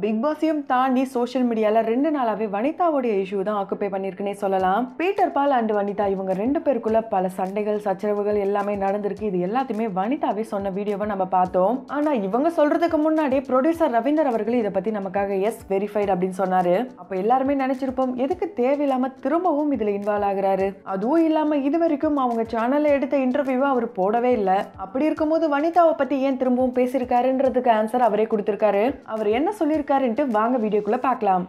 Big பாஸையும் தாண்டி social மீடியாவில் ரெண்டு நாளாகவே வனிதாவுடைய இஷ்யூ தான் ஆக்குப்பை பண்ணியிருக்குன்னே சொல்லலாம். பீட்டர் பால் அண்ட் வனிதா இவங்க ரெண்டு பேருக்குள்ள பல சண்டைகள் சச்சரவுகள் எல்லாமே நடந்திருக்கு. இது எல்லாத்தையுமே வனிதாவே சொன்ன வீடியோவை நம்ம பார்த்தோம். ஆனால் இவங்க சொல்றதுக்கு முன்னாடியே ப்ரொடியூசர் ரவீந்தர் அவர்கள் இதை பற்றி நமக்காக எஸ் வெரிஃபைட் அப்படின்னு சொன்னாரு. அப்போ எல்லாருமே நினைச்சிருப்போம் எதுக்கு தேவையில்லாம திரும்பவும் இதில் இன்வால்வ் ஆகுறாரு? அதுவும் இல்லாமல் இது வரைக்கும் அவங்க சேனலில் எடுத்த இன்டர்வியூவை அவர் போடவே இல்லை. அப்படி இருக்கும்போது வனிதாவை பற்றி ஏன் திரும்பவும் பேசியிருக்காருன்றதுக்கு ஆன்சர் அவரே கொடுத்துருக்காரு. அவர் என்ன சொல்லியிருக்காருன்ட்டு வாங்க வீடியோக்குள்ள பார்க்கலாம்.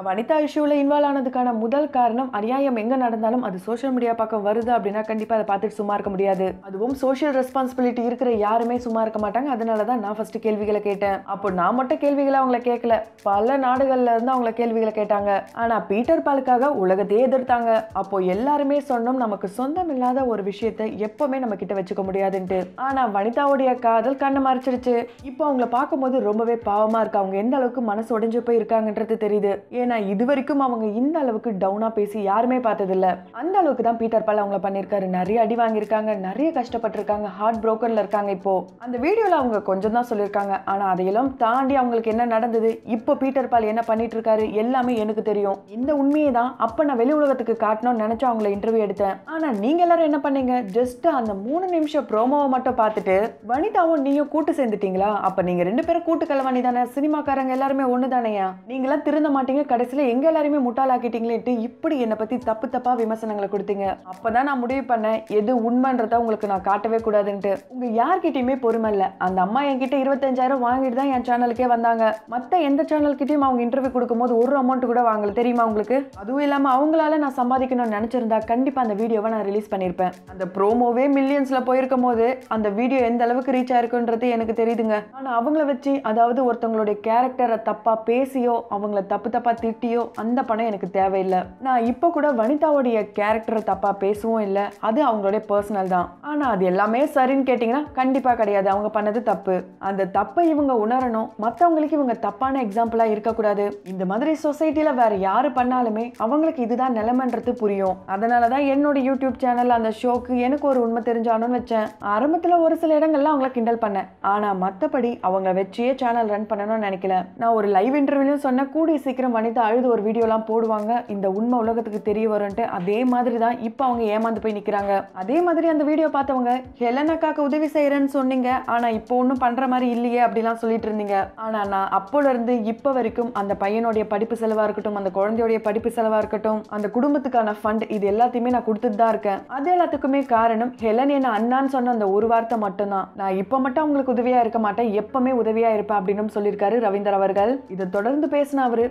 நான் வனிதா இஷ்யூவில் இன்வால்வ் ஆனதுக்கான முதல் காரணம் அநியாயம் எங்கே நடந்தாலும் அது சோஷியல் மீடியா பக்கம் வருது அப்படின்னா கண்டிப்பாக அதை பார்த்துட்டு சும்மா இருக்க முடியாது. அதுவும் சோஷியல் ரெஸ்பான்சிபிலிட்டி இருக்கிற யாருமே சும்மா இருக்க மாட்டாங்க. அதனால தான் நான் ஃபஸ்ட்டு கேள்விகளை கேட்டேன். அப்போ நான் மட்டும் கேள்விகளை அவங்கள கேட்கல. பல நாடுகளில் இருந்து அவங்கள கேள்விகளை கேட்டாங்க. ஆனால் பீட்டர் பாலுக்காக உலகத்தையே எதிர்த்தாங்க. அப்போ எல்லாருமே சொன்னோம் நமக்கு சொந்தம் இல்லாத ஒரு விஷயத்தை எப்பவுமே நம்ம கிட்ட வச்சுக்க முடியாதுன்ட்டு. ஆனால் வனிதாவுடைய காதல் கண்ணை மறைச்சிருச்சு. இப்போ அவங்கள பார்க்கும்போது ரொம்பவே பாவமாக இருக்கு. அவங்க எந்த அளவுக்கு மனசு உடைஞ்சு போய் இருக்காங்கன்றது தெரியுது. ஏன்னா இது வரைக்கும் அவங்க இந்த அளவுக்கு டவுனாக பேசி யாருமே பார்த்ததில்ல. அந்த அளவுக்கு தான் பீட்டர் பால் அவங்கள பண்ணியிருக்காரு. நிறைய அடி வாங்கியிருக்காங்க நிறைய கஷ்டப்பட்டிருக்காங்க. ஹார்ட் ப்ரோக்கரில் இருக்காங்க இப்போ. அந்த வீடியோவில் அவங்க கொஞ்சம் தான் சொல்லியிருக்காங்க. ஆனால் அதையெல்லாம் தாண்டி அவங்களுக்கு என்ன நடந்தது? இப்போ பீட்டர் பால் என்ன பண்ணிட்டு இருக்காரு எல்லாமே எனக்கு தெரியும். இந்த உண்மையை தான் அப்போ நான் வெளி உலகத்துக்கு காட்டணும்னு நினச்சி அவங்கள இன்டர்வியூ எடுத்தேன். ஆனால் நீங்கள் எல்லாரும் என்ன பண்ணீங்க? ஜஸ்ட் அந்த மூணு நிமிஷம் ப்ரோமோவை மட்டும் பார்த்துட்டு வனிதாவும் நீயும் கூட்டு சேர்ந்துட்டீங்களா? அப்போ நீங்கள் ரெண்டு பேரும் கூட்டு கலவாணி தானே? சினிமாக்காரங்க எல்லாருமே ஒன்று தானேயா நீங்களாம் திருந்த மாட்டீங்க கடைசியில் எங்கள் எல்லாருமே முட்டாளாக்கிட்டீங்களேன்ட்டு இப்படி என்னை பற்றி தப்பு தப்பாக விமர்சனங்களை கொடுத்தீங்க. அப்போ தான் நான் முடிவு பண்ணேன் எது உண்மைன்றத உங்களுக்கு நான் காட்டவே கூடாதுன்ட்டு. உங்கள் யார்கிட்டையுமே பொறுமை இல்லை. அந்த அம்மா என்கிட்ட இருபத்தஞ்சாயிரம் வாங்கிட்டு தான் என் சேனலுக்கே வந்தாங்க. மற்ற எந்த சேனல்கிட்டயும் அவங்க இன்டர்வியூ கொடுக்கும்போது ஒரு அமௌண்ட் கூட வாங்கல. தெரியுமா உங்களுக்கு? அதுவும் இல்லாமல் அவங்களால நான் சம்பாதிக்கணும்னு நினச்சிருந்தா கண்டிப்பாக அந்த வீடியோவை நான் ரிலீஸ் பண்ணியிருப்பேன் அந்த ப்ரோமோவே மில்லியன்ஸில் போயிருக்கும் போது அந்த வீடியோ எந்த அளவுக்கு ரீச் ஆயிருக்குன்றது எனக்கு தெரியுதுங்க. ஆனால் அவங்கள வச்சு அதாவது ஒருத்தவங்களுடைய கேரக்டரை தப்பாக பேசியோ அவங்கள தப்பு தப்பாக திட்டியோ அந்த பணம் எனக்கு தேவையில்லை. நான் இப்போ கூட வனிதாவுடைய கேரக்டரை தப்பாக பேசவும் இல்லை. அது அவங்களுடைய பர்சனல் தான். ஆனா அது எல்லாமே சரின்னு கேட்டிங்கன்னா கண்டிப்பாக கிடையாது. அவங்க பண்ணது தப்பு. அந்த தப்பை இவங்க உணரணும். மற்றவங்களுக்கு இவங்க தப்பான எக்ஸாம்பிளாக இருக்கக்கூடாது. இந்த மாதிரி சொசைட்டியில் வேற யார் பண்ணாலுமே அவங்களுக்கு இதுதான் நிலைமன்றது புரியும். அதனால தான் என்னோட யூடியூப் சேனல் அந்த ஷோக்கு எனக்கு ஒரு உண்மை தெரிஞ்சானும்னு வச்சேன். ஆரம்பத்தில் ஒரு சில இடங்கள்ல அவங்கள கிண்டல் பண்ணேன். ஆனால் மற்றபடி அவங்க வச்சே சேனல் ரன் பண்ணணும்னு நினைக்கல. நான் ஒரு லைவ் இன்டர்வியூலையும் சொன்ன கூடி சீக்கிரம் வனிதா அழுது ஒரு வீடியோலாம் போடுவாங்க. இந்த உண்மை உலகத்துக்கு தெரிய வரும்ன்ட்டு அதே மாதிரி தான் இப்போ அவங்க ஏமாந்து போய் நிற்கிறாங்க அதே மாதிரி அந்த வீடியோ பார்த்தவங்க ஹெலனாக்காக்கு உதவி செய்கிறேன்னு சொன்னீங்க. ஆனால் இப்போ ஒன்றும் பண்ற மாதிரி இல்லையே அப்படிலாம் சொல்லிட்டு இருந்தீங்க. ஆனால் நான் அப்போலேருந்து இப்போ வரைக்கும் அந்த பையனுடைய படிப்பு செலவாக இருக்கட்டும் அந்த குழந்தையுடைய படிப்பு செலவாக இருக்கட்டும் அந்த குடும்பத்துக்கான ஃபண்ட் இது எல்லாத்தையுமே நான் கொடுத்துட்டு தான் இருக்கேன். அது எல்லாத்துக்குமே காரணம் ஹெலன் என்ன அண்ணான்னு சொன்ன அந்த ஒரு வார்த்தை மட்டும்தான். நான் இப்போ மட்டும் அவங்களுக்கு உதவியாக இருக்க மாட்டேன். எப்பவுமே உதவியாக இருப்பேன் அப்படின்னு சொல்லியிருக்காரு ரவீந்தர் அவர்கள். இதை தொடர்ந்து பேசின அவரு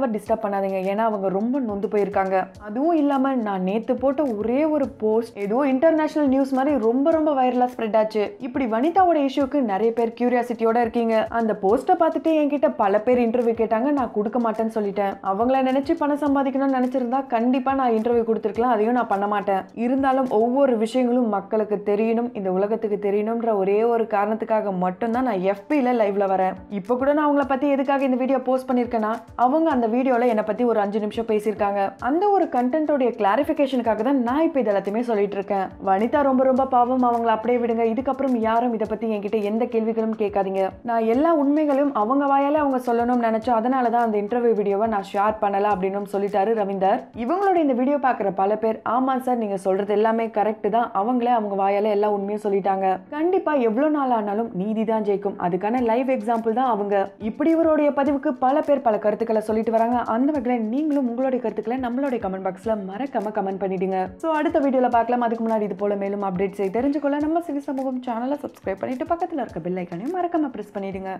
வனிதாவை டிஸ்டர்ப் பண்ணாதீங்க. ஏன்னா அவங்க ரொம்ப நொந்து போயிருக்காங்க. அதுவும் இல்லாமல் நான் நேற்று போட்ட ஒரே ஒரு போஸ்ட் ஏதோ இன்டர்நேஷனல் நியூஸ் மாதிரி ரொம்ப ரொம்ப வைரலாக ஸ்ப்ரெட் ஆச்சு. இப்படி வனிதாவோட இஷ்யூக்கு நிறைய பேர் கியூரியாசிட்டியோட இருக்கீங்க. அந்த போஸ்ட்டை பார்த்துட்டு என்கிட்ட பல பேர் இன்டர்வியூ கேட்டாங்க. நான் கொடுக்க மாட்டேன்னு சொல்லிட்டேன். அவங்கள நினச்சி பணம் சம்பாதிக்கணும்னு நினச்சிருந்தா கண்டிப்பாக நான் இன்டர்வியூ கொடுத்துருக்கலாம். அதையும் நான் பண்ண மாட்டேன். இருந்தாலும் ஒவ்வொரு விஷயங்களும் மக்களுக்கு தெரியணும் இந்த உலகத்துக்கு தெரியணும்ன்ற ஒரே ஒரு காரணத்துக்காக மட்டும்தான் நான் எஃபியில் லைவ்ல வரேன். இப்போ கூட நான் அவங்கள பற்றி எதுக்காக இந்த வீடியோ போஸ்ட் பண்ணியிருக்கேன்னா அவங்க அந்த வீடியோவில் என்னை பற்றி ஒரு அஞ்சு நிமிஷம் பேசியிருக்காங்க. அந்த ஒரு கண்டென்ட்டோடைய கிளாரிஃபிகேஷனுக்காக தான் நான் இப்போ இது எல்லாத்தையுமே சொல்லிட்டு இருக்கேன். வனிதா ரொம்ப ரொம்ப பாவம். அவங்கள அப்படியே விடுங்க. இதுக்கப்புறம் யாரும் இதை பற்றி என்கிட்ட எந்த கேள்விகளும் கேட்காதீங்க. நான் எல்லா உண்மைகளும் அவங்க வாயால அவங்க சொல்லணும்னு நினைச்சோம் அதனால தான் அந்த இன்டர்வியூ வீடியோவை நான் ஷேர் பண்ணல அப்படின்னு சொல்லிட்டாரு ரவீந்தர். இவங்களோட இந்த வீடியோ பார்க்குற பல பேர் ஆமா சார் நீங்க சொல்றது எல்லாமே கரெக்ட் தான். அவங்களே அவங்க வாயால எல்லா உண்மையும் சொல்லிட்டாங்க. கண்டிப்பா எவ்வளவு நாள் ஆனாலும் நீதி தான் ஜெயிக்கும். அதுக்கான லைவ் எக்ஸாம்பிள் தான் அவங்க. இப்படி இவருடைய பதிவுக்கு பல பேர் பல கருத்துக்களை சொல்லிட்டு வராங்க அந்த வகையில் நீங்களும் உங்களுடைய கருத்துக்களை நம்மளுடைய கமெண்ட் பாக்ஸில் மறக்காம கமெண்ட் பண்ணிடுங்க. ஸோ அடுத்த வீடியோவில் பார்க்கலாம். அதுக்கு முன்னாடி இது போல மேலும் அப்டேட்ஸை தெரிஞ்சுக்கொள்ள நம்ம சிவி சமூகம் சேனலை சப்ஸ்கிரைப் பண்ணிட்டு பக்கத்தில் இருக்க பெல் ஐக்கானையும் மறக்காம ப்ரெஸ் பண்ணிடுங்க.